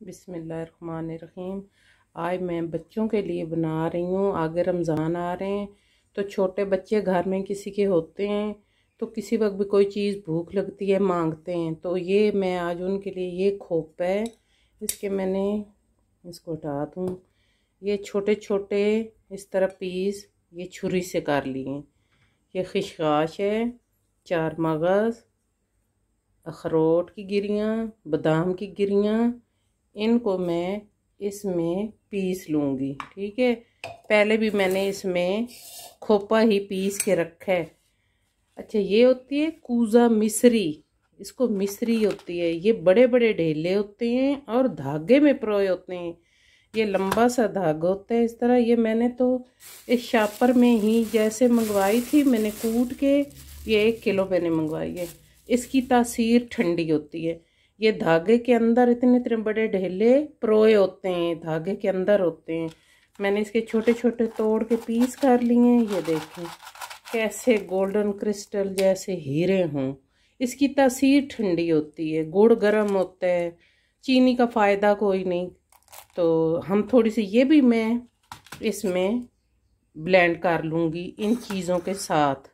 बिसमीम आज मैं बच्चों के लिए बना रही हूँ। आगे रमज़ान आ रहे हैं तो छोटे बच्चे घर में किसी के होते हैं तो किसी वक्त भी कोई चीज़ भूख लगती है, मांगते हैं। तो ये मैं आज उनके लिए ये खोप है, इसके मैंने इसको हटा दूँ। ये छोटे छोटे इस तरह पीस ये छुरी से कर लिए ये खिशखाश है, चार मगज़, अखरोट की गिरियाँ, बादाम की गिरियाँ इनको मैं इसमें पीस लूँगी, ठीक है? पहले भी मैंने इसमें खोपा ही पीस के रखा है। अच्छा ये होती है कूज़ा मिश्री इसको मिश्री होती है। ये बड़े बड़े ढेले होते हैं और धागे में प्रोए होते हैं। ये लंबा सा धागा होता है। इस तरह ये मैंने तो इस शापर में ही जैसे मंगवाई थी, मैंने कूट के ये एक किलो मैंने मंगवाई है। इसकी तासीर ठंडी होती है। ये धागे के अंदर इतने इतने बड़े ढेले प्रोए होते हैं, धागे के अंदर होते हैं। मैंने इसके छोटे छोटे तोड़ के पीस कर लिए हैं ये देखें। कैसे गोल्डन क्रिस्टल जैसे हीरे हों। इसकी तासीर ठंडी होती है, गुड़ गर्म होता है, चीनी का फ़ायदा कोई नहीं। तो हम थोड़ी सी ये भी मैं इसमें ब्लेंड कर लूँगी इन चीज़ों के साथ।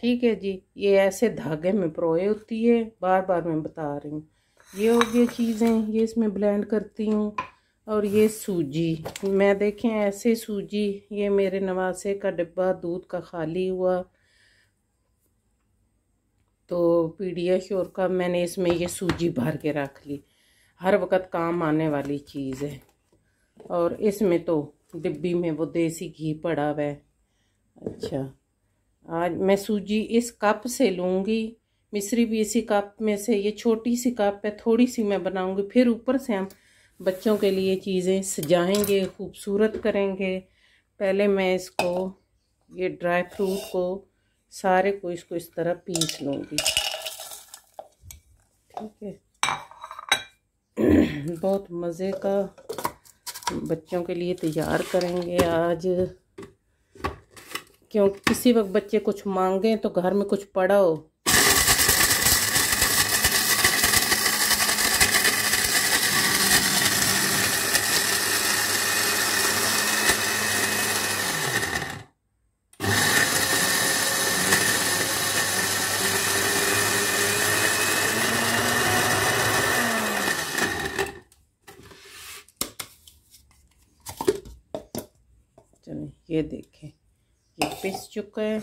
ठीक है जी, ये ऐसे धागे में प्रोए होती है बार बार मैं बता रही हूँ। ये हो गई चीज़ें, ये इसमें ब्लेंड करती हूँ। और ये सूजी, मैं देखें ऐसे सूजी, ये मेरे नवासे का डिब्बा, दूध का खाली हुआ। तो पीडियाश्योर का मैंने इसमें ये सूजी भर के रख ली। हर वक्त काम आने वाली चीज़ है। और इसमें तो डिब्बी में वो देसी घी पड़ा हुआ है। अच्छा। आज मैं सूजी इस कप से लूँगी। मिश्री भी इसी कप में से, ये छोटी सी कप है, थोड़ी सी मैं बनाऊँगी, फिर ऊपर से हम बच्चों के लिए चीज़ें सजाएँगे, खूबसूरत करेंगे। पहले मैं इसको, ये ड्राई फ्रूट को, सारे को इसको इस तरह पीस लूँगी। ठीक है। बहुत मज़े का बच्चों के लिए तैयार करेंगे आज। क्यों? किसी वक्त बच्चे कुछ मांगें तो घर में कुछ पड़ा हो ये देखें। ये पिस चुका है।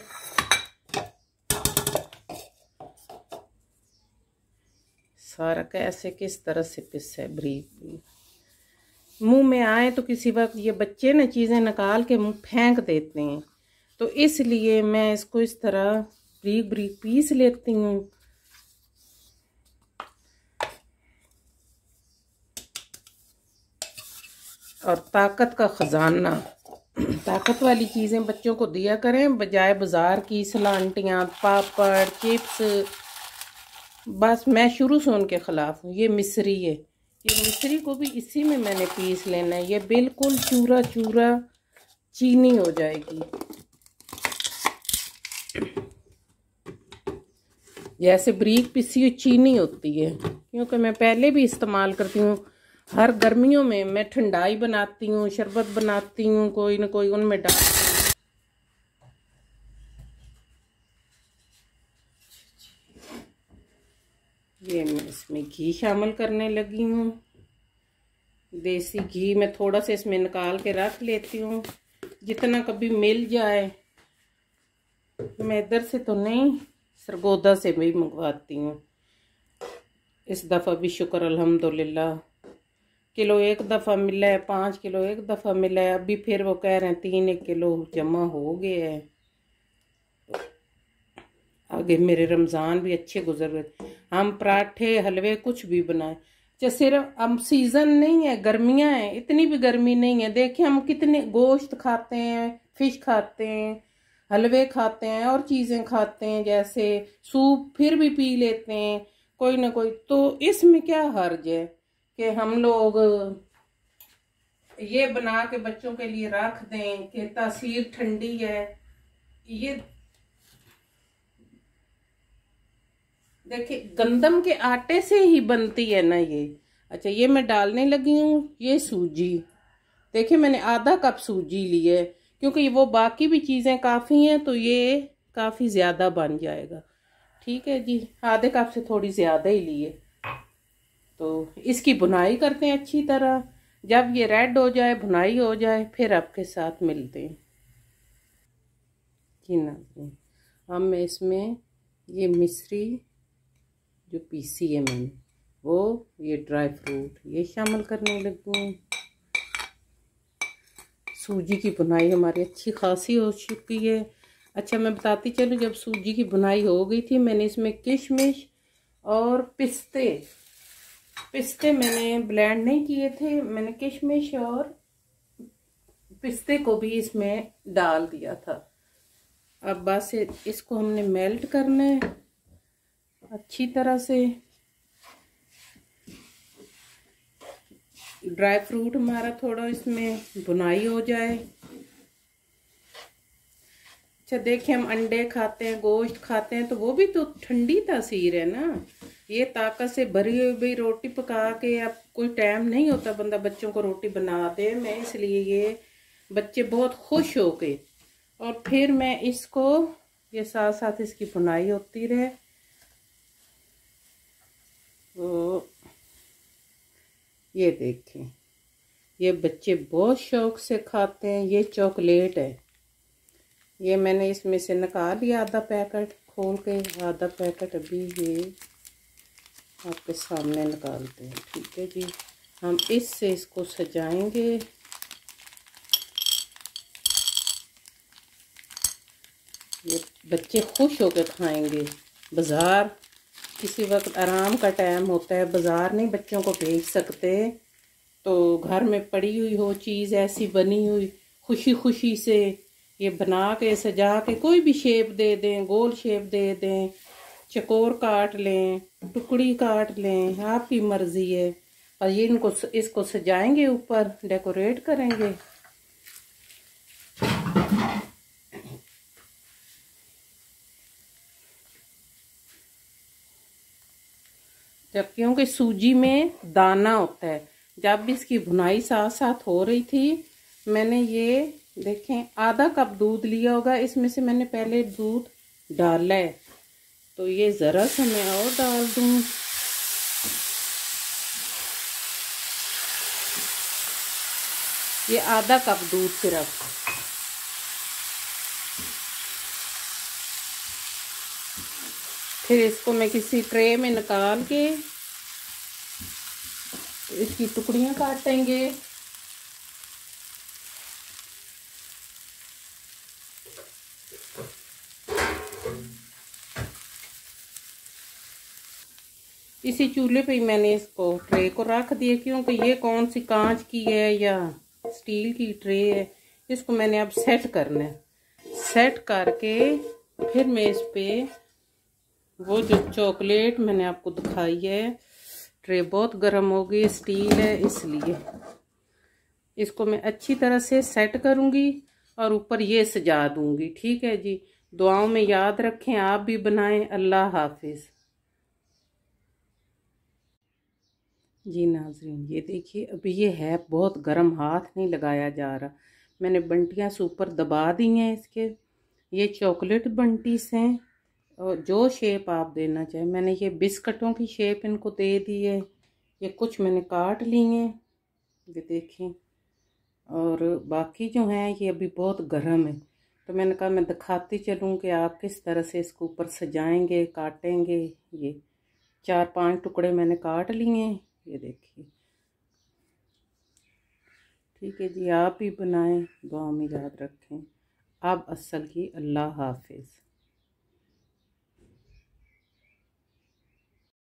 सारा कैसे किस तरह से पिस है ब्रीक मुँह में आए तो किसी वक्त ये बच्चे ना चीज़ें निकाल के मुँह फेंक देते हैं। तो इसलिए मैं इसको इस तरह ब्रीक ब्रीक पीस लेती हूँ। और ताकत का ख़जाना। ताकत वाली चीज़ें बच्चों को दिया करें, बजाय बाज़ार की सलांटियाँ, पापड़, चिप्स। बस मैं शुरू से उनके ख़िलाफ़ हूँ। ये मिश्री है। ये मिश्री को भी इसी में मैंने पीस लेना है। ये बिल्कुल चूरा चूरा चीनी हो जाएगी। जैसे ब्रीक पिसी हुई चीनी होती है। क्योंकि मैं पहले भी इस्तेमाल करती हूँ। हर गर्मियों में मैं ठंडाई बनाती हूँ, शरबत बनाती हूँ, कोई ना कोई उनमें डाल ये मैं इसमें घी शामिल करने लगी हूँ। देसी घी मैं थोड़ा सा इसमें निकाल के रख लेती हूँ। जितना कभी मिल जाए, मैं इधर से तो नहीं, सरगोदा से भी मंगवाती हूँ। इस दफ़ा भी शुक्र अल्हम्दुलिल्लाह। किलो एक दफ़ा मिला है, पाँच किलो एक दफ़ा मिला है, अभी फिर वो कह रहे हैं, तीन एक किलो जमा हो गया है। आगे मेरे रमज़ान भी अच्छे गुजर गए। हम पराठे, हलवे कुछ भी बनाए। अच्छा सिर्फ़ अब सीज़न नहीं है, गर्मियाँ हैं, इतनी भी गर्मी नहीं है। देखिए, हम कितने गोश्त खाते हैं फ़िश खाते हैं, हलवे खाते हैं, और चीज़ें खाते हैं, जैसे सूप फिर भी पी लेते हैं, कोई ना कोई। तो इसमें क्या हर्ज है? कि हम लोग ये बना के बच्चों के लिए रख दें कि तासीर ठंडी है। ये देखिए, गंदम के आटे से ही बनती है ना ये। अच्छा ये मैं डालने लगी हूँ, ये सूजी। देखिए, मैंने आधा कप सूजी ली है, क्योंकि वो बाकी भी चीज़ें काफ़ी हैं तो ये काफ़ी ज़्यादा बन जाएगा। ठीक है जी, आधे कप से थोड़ी ज़्यादा ही लिए। तो इसकी बुनाई करते हैं अच्छी तरह। जब ये रेड हो जाए, बुनाई हो जाए, फिर आपके साथ मिलते हैं। जी ना अब मैं इसमें ये मिश्री, जो पीसी है मैंने वो, ये ड्राई फ्रूट ये शामिल करने लगी हूँ। सूजी की बुनाई हमारी अच्छी खासी हो चुकी है। अच्छा मैं बताती चलूँ, जब सूजी की बुनाई हो गई थी, मैंने इसमें किशमिश और पिस्ते पिस्ते मैंने ब्लेंड नहीं किए थे, मैंने किशमिश और पिस्ते को भी इसमें डाल दिया था। अब बस इसको हमने मेल्ट करना है, अच्छी तरह से। ड्राई फ्रूट हमारा थोड़ा इसमें बुनाई हो जाए। अच्छा देखिए, हम अंडे खाते हैं, गोश्त खाते हैं तो वो भी तो ठंडी तासीर है ना। ये ताकत से भरी हुई भी रोटी पका के अब कोई टाइम नहीं होता बंदा बच्चों को रोटी बना दे मैं इसलिए ये बच्चे बहुत खुश हो गए। और फिर मैं इसको, ये साथ साथ इसकी बुनाई होती रहे। तो ये देखें। ये बच्चे बहुत शौक से खाते हैं। ये चॉकलेट है। ये मैंने इसमें से निकाल लिया आधा पैकेट, खोल के आधा पैकेट अभी ये आपके सामने निकालते हैं। ठीक है जी। हम इससे इसको सजाएँगे। ये बच्चे खुश होकर खाएँगे। बाज़ार किसी वक्त आराम का टाइम होता है। बाज़ार नहीं बच्चों को भेज सकते। तो घर में पड़ी हुई हो चीज़ ऐसी बनी हुई खुशी खुशी से ये बना के, सजा के कोई भी शेप दे दें, गोल शेप दे दें चकोर काट लें, टुकड़ी काट लें आपकी मर्ज़ी है। और ये इनको इसको सजाएँगे ऊपर, डेकोरेट करेंगे। जब क्योंकि सूजी में दाना होता है। जब इसकी भुनाई साथ साथ हो रही थी, मैंने ये देखें, आधा कप दूध लिया होगा, इसमें से मैंने पहले दूध डाला है। तो ये ज़रा सा मैं और डाल दूँ। ये आधा कप दूध सिर्फ़ फिर इसको मैं किसी ट्रे में निकाल के इसकी टुकड़ियाँ काटेंगे इसी चूल्हे पे ही मैंने इसको ट्रे को रख दिया क्योंकि ये कौन सी कांच की है या स्टील की ट्रे है, इसको मैंने अब सेट करना है। सेट करके फिर मैं इस पर वो जो चॉकलेट मैंने आपको दिखाई है, ट्रे बहुत गर्म हो गई स्टील है, इसलिए इसको मैं अच्छी तरह से सेट करूँगी और ऊपर ये सजा दूँगी। ठीक है जी, दुआओं में याद रखें, आप भी बनाएँ। अल्लाह हाफिज़। जी नाजरीन, ये देखिए, अभी ये है, बहुत गर्म हाथ नहीं लगाया जा रहा। मैंने बंटियाँ से ऊपर दबा दी हैं इसके। ये चॉकलेट बंटीस हैं, और जो शेप आप देना चाहें। मैंने ये बिस्कटों की शेप इनको दे दी है। ये कुछ मैंने काट ली हैं, ये देखें और बाकी जो हैं, ये अभी बहुत गर्म है। तो मैंने कहा, मैं दिखाती चलूँ कि आप किस तरह से इसको ऊपर सजाएँगे, काटेंगे? ये चार पाँच टुकड़े मैंने काट लिए हैं। ये देखिए। ठीक है जी, आप ही बनाएँ, दुआ में याद रखें। अब असल की अल्लाह हाफिज़।